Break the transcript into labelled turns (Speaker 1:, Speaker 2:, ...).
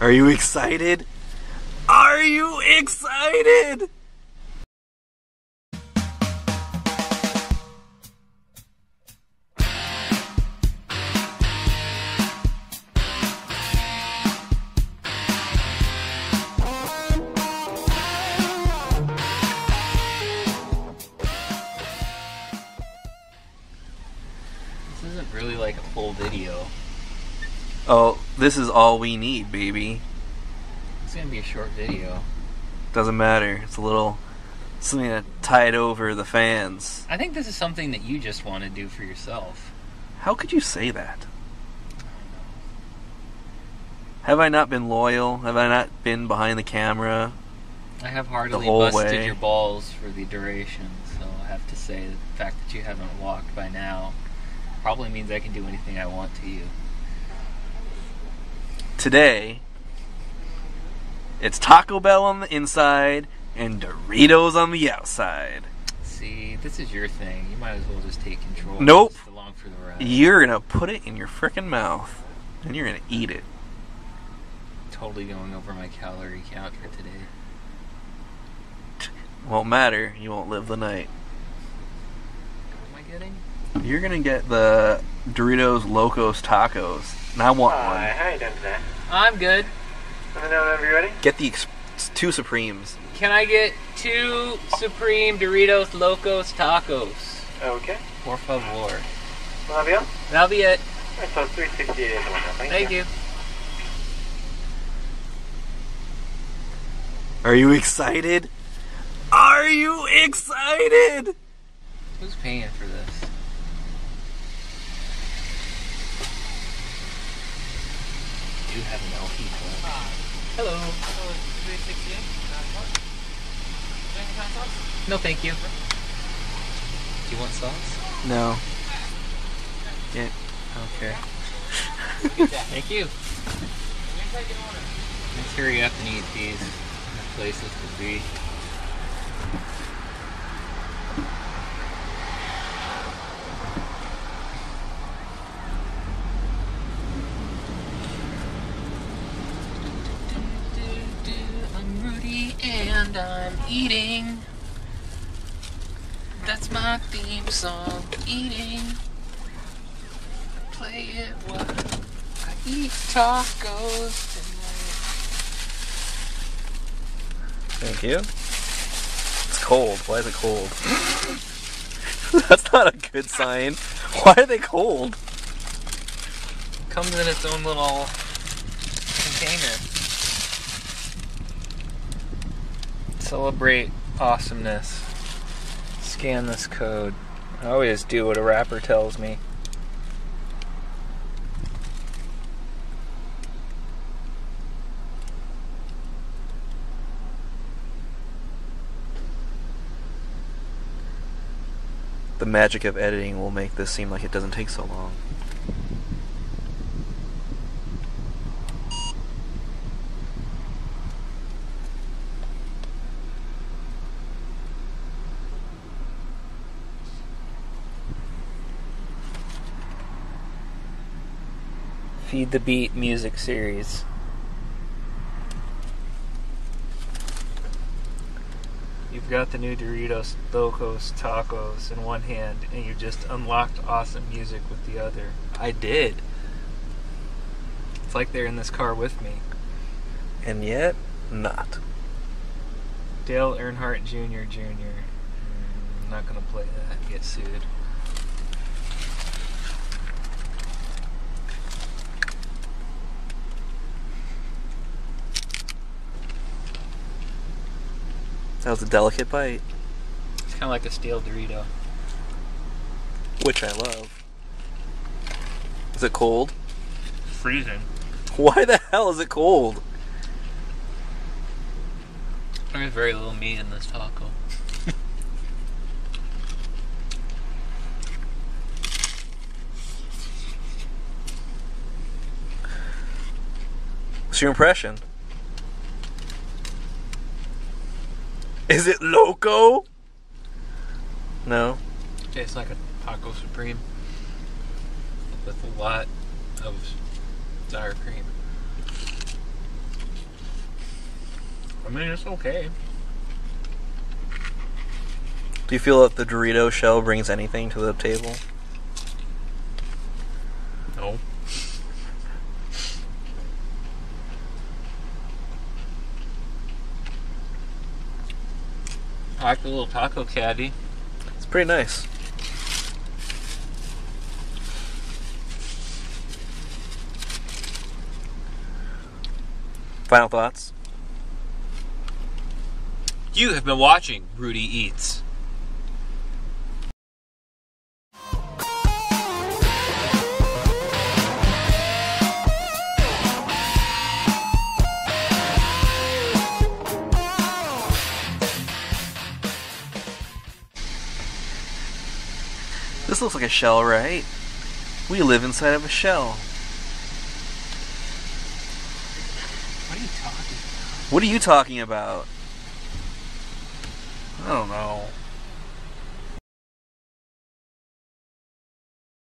Speaker 1: Are you excited? Are you excited?
Speaker 2: This isn't really like a full video.
Speaker 1: Oh, this is all we need, baby.
Speaker 2: It's gonna be a short video.
Speaker 1: Doesn't matter. It's a little something to tide over the fans.
Speaker 2: I think this is something that you just want to do for yourself.
Speaker 1: How could you say that? Have I not been loyal? Have I not been behind the camera?
Speaker 2: I have hardly busted
Speaker 1: way.
Speaker 2: your balls for the duration, so I have to say that the fact that you haven't walked by now probably means I can do anything I want to you.
Speaker 1: Today, it's Taco Bell on the inside and Doritos on the outside.
Speaker 2: See, this is your thing. You might as well just take control.
Speaker 1: Nope.
Speaker 2: Along for the ride.
Speaker 1: You're gonna put it in your frickin' mouth and you're gonna eat it.
Speaker 2: Totally going over my calorie count for today.
Speaker 1: Won't matter. You won't live the night.
Speaker 2: What am I getting?
Speaker 1: You're gonna get the Doritos Locos Tacos. And I want
Speaker 3: Hi,
Speaker 1: one.
Speaker 3: how you doing today?
Speaker 2: I'm good.
Speaker 3: Let me know whenever you're ready.
Speaker 1: Get the ex- two Supremes.
Speaker 2: Can I get two Supreme Doritos Locos Tacos?
Speaker 3: Okay.
Speaker 2: Por favor.
Speaker 3: Will that be all?
Speaker 2: That'll be it.
Speaker 3: Alright, so 368 at the window. Thank,
Speaker 2: Thank you.
Speaker 1: Are you excited? Are you excited?
Speaker 2: Who's paying for this? Do you have an LP club? Hello. No, thank you. Do you want sauce?
Speaker 1: No. Yeah. Okay.
Speaker 2: Thank you. Let's hurry up and eat these. Places to be. I'm and I'm eating. That's my theme song, eating. Play it while I eat tacos tonight.
Speaker 1: Thank you. It's cold. Why is it cold? That's not a good sign. Why are they cold?
Speaker 2: Comes in its own little container. Celebrate awesomeness. Scan this code. I always do what a rapper tells me.
Speaker 1: The magic of editing will make this seem like it doesn't take so long.
Speaker 2: Feed the Beat music series. You've got the new Doritos Locos Tacos in one hand, and you just unlocked awesome music with the other.
Speaker 1: I did.
Speaker 2: It's like they're in this car with me.
Speaker 1: And yet, not.
Speaker 2: Dale Earnhardt Jr. Jr. I'm not gonna play that. Get sued.
Speaker 1: That was a delicate bite,
Speaker 2: It's kind of like a stale Dorito.
Speaker 1: which I love. Is it cold?
Speaker 2: Freezing.
Speaker 1: Why the hell is it cold?
Speaker 2: There's very little meat in this taco.
Speaker 1: What's your impression? Is it loco? No.
Speaker 2: Tastes like a taco supreme with a lot of sour cream. I mean, it's okay.
Speaker 1: Do you feel that the Dorito shell brings anything to the table?
Speaker 2: No. I like the little taco caddy.
Speaker 1: It's pretty nice. Final thoughts?
Speaker 2: You have been watching Rudy Eats.
Speaker 1: This looks like a shell, right? We live inside of a shell.
Speaker 2: What are you talking about?
Speaker 1: What are you talking about? I don't know.